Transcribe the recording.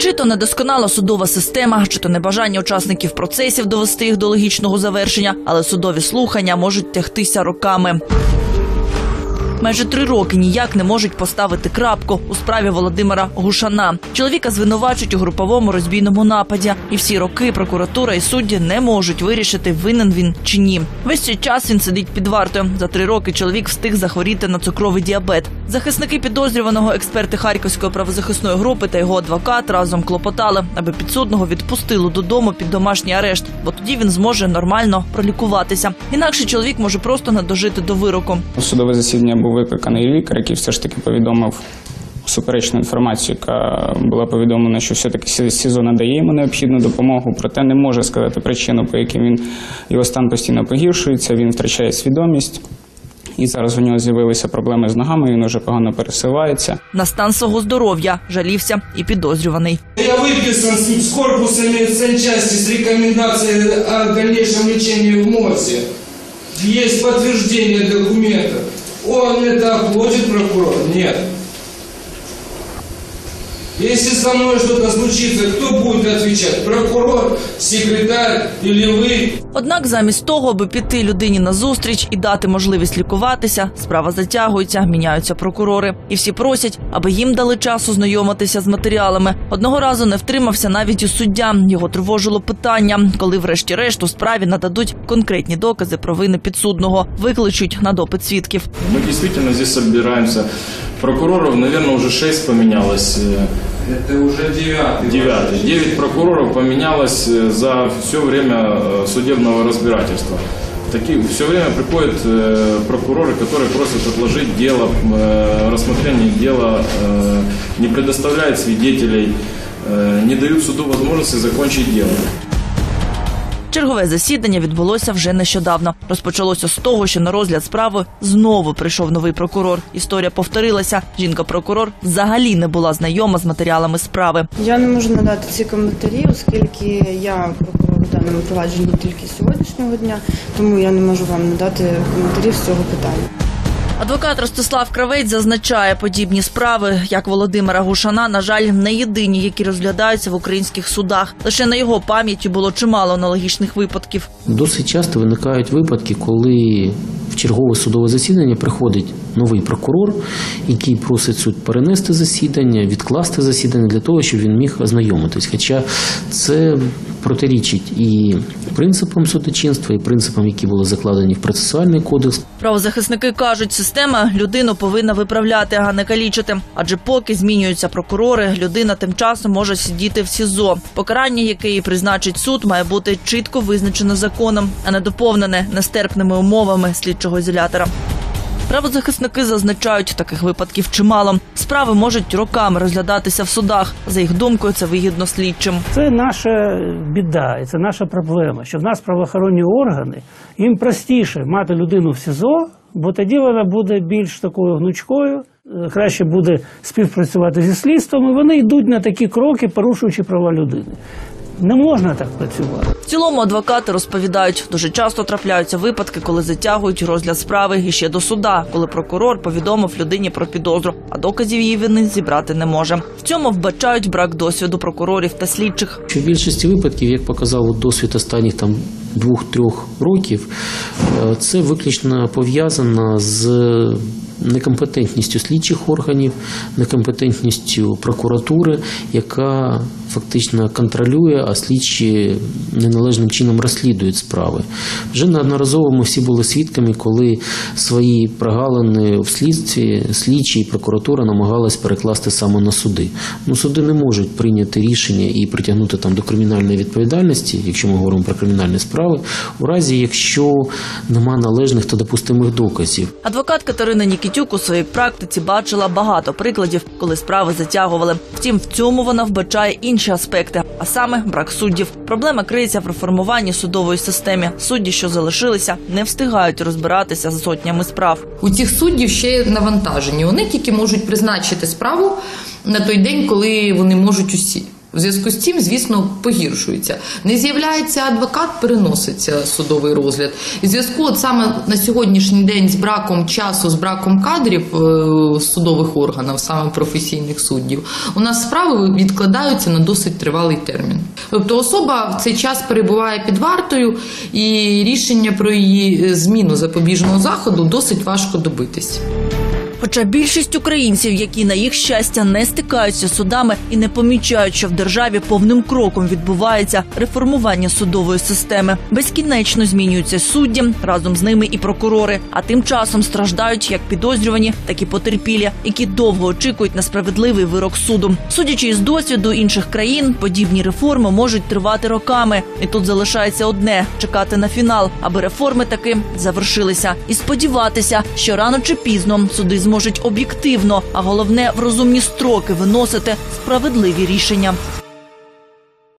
Чи то недосконала судова система, чи то небажання учасників процесів довести їх до логічного завершення, але судові слухання можуть тягтися роками. Майже три роки ніяк не можуть поставити крапку у справі Володимира Гушана. Чоловіка звинувачують у груповому розбійному нападі, і всі роки прокуратура і судді не можуть вирішити, винен він чи ні. Весь цей час він сидить під вартою. За три роки чоловік встиг захворіти на цукровий діабет. Захисники підозрюваного експерти Харківської правозахисної групи та його адвокат разом клопотали, аби підсудного відпустили додому під домашній арешт, бо тоді він зможе нормально пролікуватися. Інакше чоловік може просто не дожити до вироку. Судове засідання був викликаний лікар, який все ж таки повідомив суперечну інформацію, яка була повідомлена, що все-таки СІЗО надає йому необхідну допомогу, проте не може сказати причину, по якій він його стан постійно погіршується, він втрачає свідомість. І зараз у нього з'явилися проблеми з ногами, він уже погано пересувається. На стан свого здоров'я жалівся і підозрюваний. Я выписан с, с корпусами санчасти с рекомендацией о дальнейшем лечении в МОЗе. Есть подтверждение документа. Он это хочет прокурор? Нет. Если со мной что-то случится, кто будет отвечать? Прокурор, секретарь или вы? Однак, замість того, аби піти людині на зустріч і дати можливість лікуватися, справа затягується, міняються прокурори, і всі просять, аби їм дали час ознайомитися з матеріалами. Одного разу не втримався навіть і суддя. Його тривожило питання, коли, врешті-решт, у справі нададуть конкретні докази про вини підсудного, викличуть на допит свідків. Мы действительно здесь собираемся. Прокуроров, наверное, уже шесть поменялось. э, Это уже девятый. Девятый. Девять прокуроров поменялось э, за все время э, судебного разбирательства. Такие, все время приходят э, прокуроры, которые просят отложить дело, э, рассмотрение дела, э, не предоставляют свидетелей, э, не дают суду возможности закончить дело. Чергове засідання відбулося вже нещодавно. Розпочалося з того, що на розгляд справи знову прийшов новий прокурор. Історія повторилася. Жінка-прокурор взагалі не була знайома з матеріалами справи. Я не можу надати ці коментарі, оскільки я прокурор даному провадженні тільки сьогоднішнього дня, тому я не можу вам надати коментарів з цього питання. Адвокат Ростислав Кравець зазначає, подібні справи, як Володимира Гушана, на жаль, не єдині, які розглядаються в українських судах. Лише на його пам'яті було чимало аналогічних випадків. Досить часто виникають випадки, коли в чергове судове засідання приходить новий прокурор, який просить суд перенести засідання, відкласти засідання для того, щоб він міг ознайомитись. Хоча це протирічить і принципам судочинства, і принципам, які були закладені в процесуальний кодекс. Правозахисники кажуть, система людину повинна виправляти, а не калічити. Адже поки змінюються прокурори, людина тим часом може сидіти в СІЗО. Покарання, яке їй призначить суд, має бути чітко визначено законом, а не доповнене нестерпними умовами слідчого ізолятора. Правозахисники зазначають, таких випадків чимало. Справи можуть роками розглядатися в судах. За їх думкою, це вигідно слідчим. Це наша біда, і це наша проблема. Що в нас правоохоронні органи їм простіше мати людину в СІЗО, бо тоді вона буде більш такою гнучкою, е, краще буде співпрацювати зі слідством. і Вони йдуть на такі кроки, порушуючи права людини. Не можна так працювати. В цілому адвокати розповідають, дуже часто трапляються випадки, коли затягують розгляд справи і ще до суда, коли прокурор повідомив людині про підозру, а доказів її вини зібрати не може. В цьому вбачають брак досвіду прокурорів та слідчих. Що в більшості випадків, як показав досвід останніх там двох-трьох років, е, це виключно пов'язано з некомпетентністю слідчих органів, некомпетентністю прокуратури, яка фактично контролює, а слідчі неналежним чином розслідують справи. Вже неодноразово ми всі були свідками, коли свої прогалини в слідстві слідчі і прокуратура намагалась перекласти саме на суди. Ну, суди не можуть прийняти рішення і притягнути там до кримінальної відповідальності, якщо ми говоримо про кримінальні справи, у разі якщо нема належних та допустимих доказів. Адвокат Катерина Нікітюк у своїй практиці бачила багато прикладів, коли справи затягували. Втім, в цьому вона вбачає інші аспекти, а саме брак суддів. Проблема криється в реформуванні судової системи. Судді, що залишилися, не встигають розбиратися з сотнями справ. У цих суддів ще навантажені. Вони тільки можуть призначити справу на той день, коли вони можуть усі. В зв'язку з цим, звісно, погіршується. Не з'являється адвокат, переноситься судовий розгляд. І зв'язку от саме на сьогоднішній день з браком часу, з браком кадрів е, судових органів, саме професійних суддів, у нас справи відкладаються на досить тривалий термін. Тобто особа в цей час перебуває під вартою, і рішення про її е, зміну запобіжного заходу досить важко добитись. Хоча більшість українців, які на їх щастя не стикаються з судами і не помічають, що в державі повним кроком відбувається реформування судової системи, безкінечно змінюються судді, разом з ними і прокурори. А тим часом страждають як підозрювані, так і потерпілі, які довго очікують на справедливий вирок суду. Судячи із досвіду інших країн, подібні реформи можуть тривати роками, і тут залишається одне чекати на фінал, аби реформи таки завершилися, і сподіватися, що рано чи пізно суди зможуть об'єктивно, а головне в розумні строки виносити справедливі рішення.